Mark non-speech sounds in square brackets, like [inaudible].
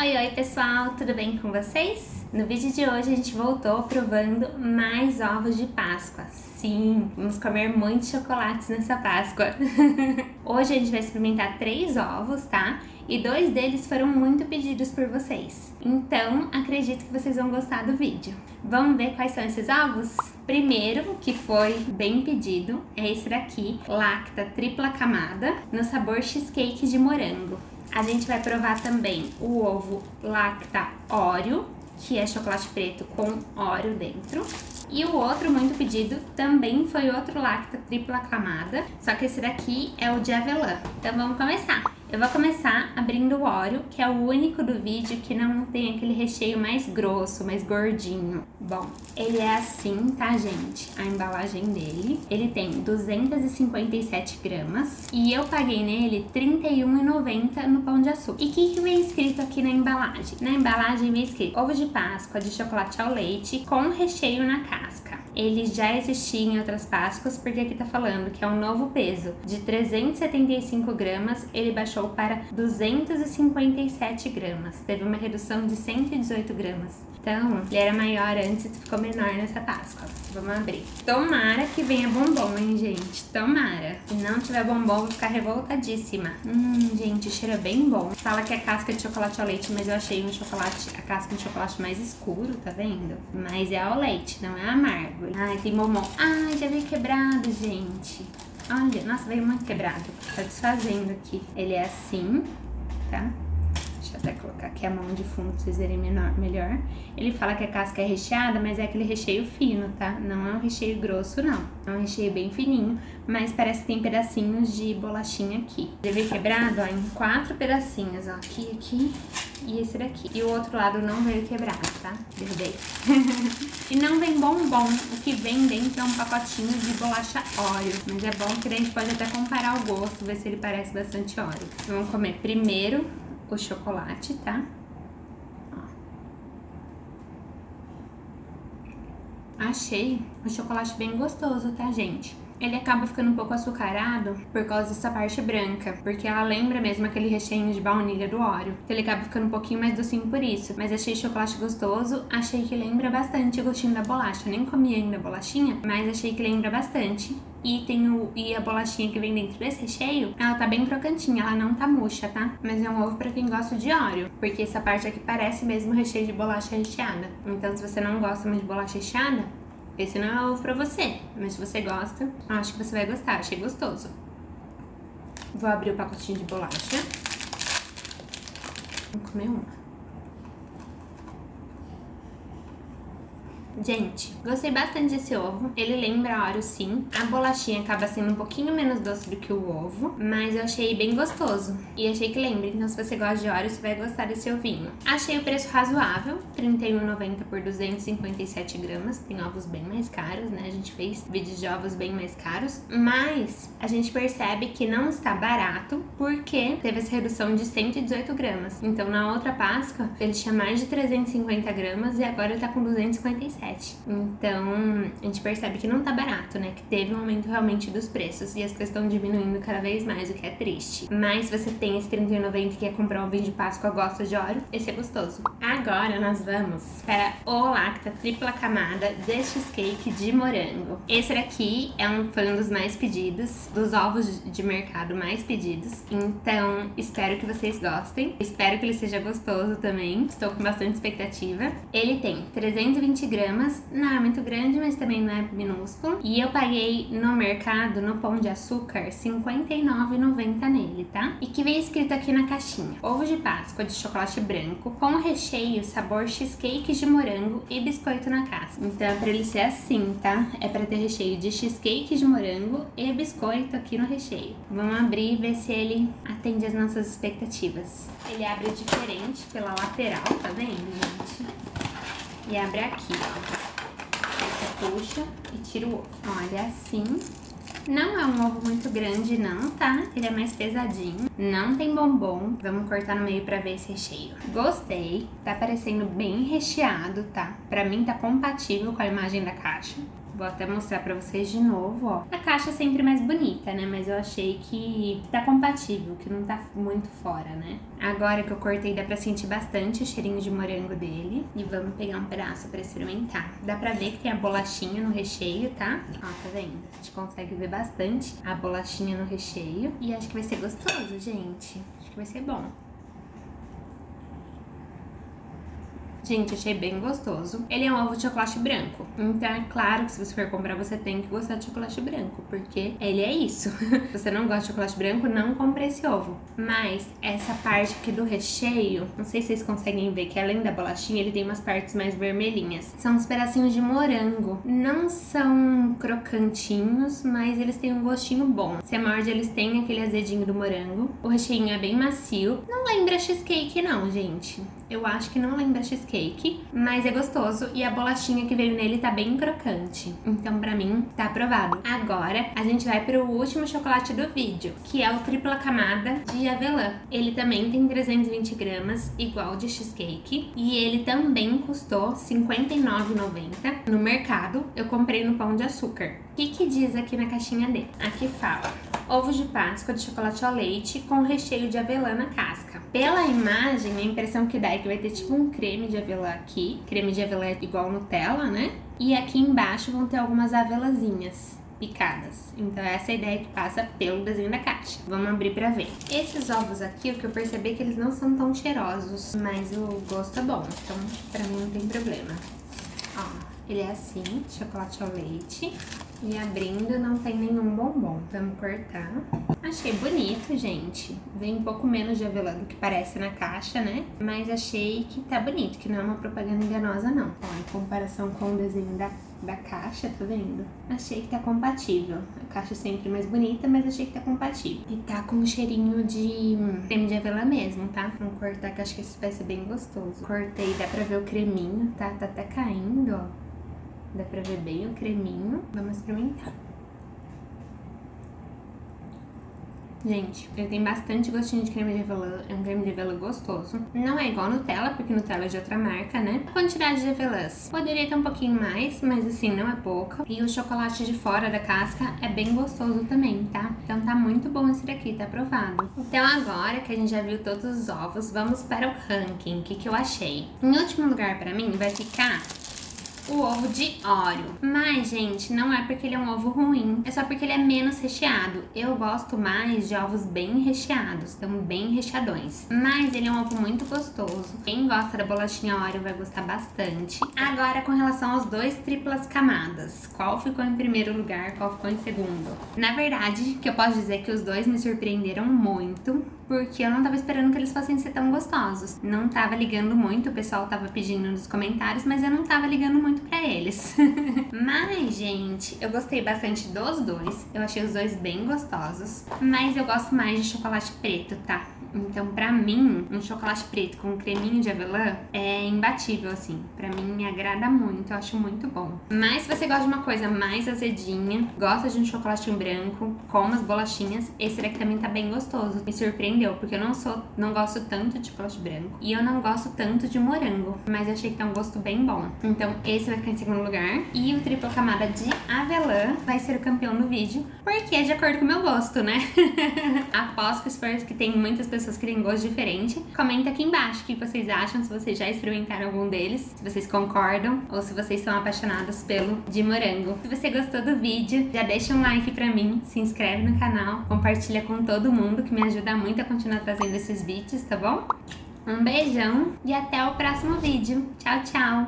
Oi, oi pessoal, tudo bem com vocês? No vídeo de hoje a gente voltou provando mais ovos de Páscoa. Sim, vamos comer muitos chocolates nessa Páscoa. [laughs] hoje a gente vai experimentar três ovos, tá? E dois deles foram muito pedidos por vocês. Então, acredito que vocês vão gostar do vídeo. Vamos ver quais são esses ovos? Primeiro, que foi bem pedido, é esse daqui, Lacta Tripla Camada, no sabor cheesecake de morango. A gente vai provar também o ovo Lacta Oreo, que é chocolate preto com Oreo dentro. E o outro muito pedido também foi outro Lacta tripla camada, só que esse daqui é o de avelã. Então vamos começar. Eu vou começar abrindo o Oreo, que é o único do vídeo que não tem aquele recheio mais grosso, mais gordinho. Bom, ele é assim, tá, gente? A embalagem dele. Ele tem 257 gramas e eu paguei nele R$ 31,90 no Pão de Açúcar. E o que, que vem escrito aqui na embalagem? Na embalagem vem escrito ovo de Páscoa de chocolate ao leite com recheio na casca. Ele já existia em outras Páscoas, porque aqui tá falando que é um novo peso. De 375 gramas, ele baixou baixou para 257 gramas. Teve uma redução de 118 gramas. Então, ele era maior antes e ficou menor nessa Páscoa. Vamos abrir. Tomara que venha bombom, hein, gente? Tomara. Se não tiver bombom, vou ficar revoltadíssima. Hum, gente, cheira bem bom. Fala que é casca de chocolate ao leite, mas eu achei um chocolate, a casca de chocolate mais escuro, tá vendo? Mas é ao leite, não é amargo. Ai, tem bombom. Ai, já veio quebrado, gente. Olha, nossa, veio muito quebrado. Tá desfazendo aqui. Ele é assim, tá? Deixa eu até colocar aqui a mão de fundo pra vocês verem menor, melhor. Ele fala que a casca é recheada, mas é aquele recheio fino, tá? Não é um recheio grosso, não. É um recheio bem fininho, mas parece que tem pedacinhos de bolachinha aqui. Ele veio quebrado, ó, em quatro pedacinhos, ó. Aqui, aqui e esse daqui. E o outro lado não veio quebrado, tá? Derrubei. [laughs] e não vem bombom. O que vem dentro é um pacotinho de bolacha Oreo. Mas é bom que a gente pode até comparar o gosto, ver se ele parece bastante Oreo. Vamos comer primeiro o chocolate, tá? Achei o chocolate bem gostoso, tá, gente? Ele acaba ficando um pouco açucarado por causa dessa parte branca, porque ela lembra mesmo aquele recheio de baunilha do Oreo. Então ele acaba ficando um pouquinho mais docinho por isso. Mas achei chocolate gostoso, achei que lembra bastante o gostinho da bolacha. Nem comi ainda a bolachinha, mas achei que lembra bastante. E tem o, e a bolachinha que vem dentro desse recheio, ela tá bem crocantinha, ela não tá murcha, tá? Mas é um ovo para quem gosta de Oreo, porque essa parte aqui parece mesmo recheio de bolacha recheada. Então se você não gosta muito de bolacha recheada, esse não é ovo pra você, mas se você gosta, acho que você vai gostar. Achei gostoso. Vou abrir o pacotinho de bolacha. Vou comer uma. Gente, gostei bastante desse ovo. Ele lembra Oreo sim. A bolachinha acaba sendo um pouquinho menos doce do que o ovo, mas eu achei bem gostoso. E achei que lembra, então se você gosta de Oreo, você vai gostar desse ovinho. Achei o preço razoável, R$ 31,90 por 257 gramas. Tem ovos bem mais caros, né? A gente fez vídeos de ovos bem mais caros, mas a gente percebe que não está barato porque teve essa redução de 118 gramas. Então na outra Páscoa ele tinha mais de 350 gramas e agora tá com 257. Então, a gente percebe que não tá barato, né? Que teve um aumento realmente dos preços e as coisas estão diminuindo cada vez mais, o que é triste. Mas se você tem esse 31,90 e quer comprar um vinho de Páscoa, gosta de óleo, esse é gostoso. Agora nós vamos para o Lacta Tripla Camada de Cheesecake de Morango. Esse daqui é um, foi um dos mais pedidos, dos ovos de mercado mais pedidos. Então, espero que vocês gostem. Espero que ele seja gostoso também. Estou com bastante expectativa. Ele tem 320 gramas gramas, não é muito grande, mas também não é minúsculo. E eu paguei no mercado, no Pão de Açúcar, R$ 59,90 nele, tá? E que vem escrito aqui na caixinha: ovo de Páscoa de chocolate branco com recheio sabor cheesecake de morango e biscoito na casca. Então é pra ele ser assim, tá? É pra ter recheio de cheesecake de morango e biscoito aqui no recheio. Vamos abrir e ver se ele atende às nossas expectativas. Ele abre diferente pela lateral, tá vendo? E abre aqui, ó. Você puxa e tira o ovo. Olha, assim. Não é um ovo muito grande não, tá? Ele é mais pesadinho. Não tem bombom. Vamos cortar no meio pra ver esse recheio. Gostei. Tá parecendo bem recheado, tá? Pra mim tá compatível com a imagem da caixa. Vou até mostrar pra vocês de novo, ó. A caixa é sempre mais bonita, né? Mas eu achei que tá compatível, que não tá muito fora, né? Agora que eu cortei, dá pra sentir bastante o cheirinho de morango dele. E vamos pegar um pedaço pra experimentar. Dá pra ver que tem a bolachinha no recheio, tá? Ó, tá vendo? A gente consegue ver bastante a bolachinha no recheio. E acho que vai ser gostoso, gente. Acho que vai ser bom. Gente, achei bem gostoso. Ele é um ovo de chocolate branco. Então é claro que se você for comprar, você tem que gostar de chocolate branco, porque ele é isso. [laughs] se você não gosta de chocolate branco, não compre esse ovo. Mas essa parte aqui do recheio, não sei se vocês conseguem ver que além da bolachinha, ele tem umas partes mais vermelhinhas. São uns pedacinhos de morango. Não são crocantinhos, mas eles têm um gostinho bom. Você morde, eles têm aquele azedinho do morango. O recheio é bem macio. Não lembra cheesecake não, gente. Eu acho que não lembra cheesecake, mas é gostoso e a bolachinha que veio nele tá bem crocante. Então, pra mim, tá aprovado. Agora, a gente vai pro último chocolate do vídeo, que é o tripla camada de avelã. Ele também tem 320 gramas, igual de cheesecake, e ele também custou R$ 59,90 no mercado. Eu comprei no Pão de Açúcar. O que, que diz aqui na caixinha dele? Aqui fala ovo de Páscoa de chocolate ao leite com recheio de avelã na casca. Pela imagem, a impressão que dá é que vai ter tipo um creme de avelã aqui, creme de avelã igual Nutella, né? E aqui embaixo vão ter algumas avelazinhas picadas. Então essa é a ideia que passa pelo desenho da caixa. Vamos abrir pra ver. Esses ovos aqui, o que eu percebi é que eles não são tão cheirosos, mas o gosto é bom, então pra mim não tem problema. Ó, ele é assim, chocolate ao leite. E abrindo não tem nenhum bombom. Vamos cortar. Achei bonito, gente. Vem um pouco menos de avelã do que parece na caixa, né? Mas achei que tá bonito, que não é uma propaganda enganosa, não. Ó, em comparação com o desenho da, da caixa, tá vendo? Achei que tá compatível. A caixa é sempre mais bonita, mas achei que tá compatível. E tá com um cheirinho de creme de avelã mesmo, tá? Vamos cortar, que acho que esse vai ser bem gostoso. Cortei, dá pra ver o creminho, tá? Tá até caindo, ó. Dá pra ver bem o creminho. Vamos experimentar. Gente, ele tem bastante gostinho de creme de avelã, é um creme de avelã gostoso. Não é igual Nutella, porque Nutella é de outra marca, né? A quantidade de avelãs poderia ter um pouquinho mais, mas assim, não é pouca. E o chocolate de fora da casca é bem gostoso também, tá? Então tá muito bom esse daqui, tá aprovado. Então agora que a gente já viu todos os ovos, vamos para o ranking, o que, que eu achei. Em último lugar pra mim vai ficar o ovo de óleo. Mas, gente, não é porque ele é um ovo ruim, é só porque ele é menos recheado. Eu gosto mais de ovos bem recheados, então bem recheadões. Mas ele é um ovo muito gostoso. Quem gosta da bolachinha óleo vai gostar bastante. Agora, com relação aos dois triplas camadas, qual ficou em primeiro lugar, qual ficou em segundo? Na verdade, que eu posso dizer que os dois me surpreenderam muito, porque eu não tava esperando que eles fossem ser tão gostosos. Não tava ligando muito, o pessoal tava pedindo nos comentários, mas eu não tava ligando muito pra eles. [laughs] mas, gente, eu gostei bastante dos dois. Eu achei os dois bem gostosos. Mas eu gosto mais de chocolate preto, tá? Então, pra mim, um chocolate preto com um creminho de avelã é imbatível, assim. Pra mim, me agrada muito, eu acho muito bom. Mas se você gosta de uma coisa mais azedinha, gosta de um chocolatinho branco com umas bolachinhas, esse daqui também tá bem gostoso. Me porque eu não sou, não gosto tanto de chocolate branco e eu não gosto tanto de morango, mas achei que tá um gosto bem bom. Então, esse vai ficar em segundo lugar. E o triplo camada de avelã vai ser o campeão do vídeo, porque é de acordo com o meu gosto, né? [laughs] Aposto que espero que tem muitas pessoas que têm gosto diferente. Comenta aqui embaixo o que vocês acham, se vocês já experimentaram algum deles, se vocês concordam ou se vocês são apaixonados pelo de morango. Se você gostou do vídeo, já deixa um like pra mim, se inscreve no canal, compartilha com todo mundo que me ajuda muito a continuar trazendo esses vídeos, tá bom? Um beijão e até o próximo vídeo. Tchau, tchau!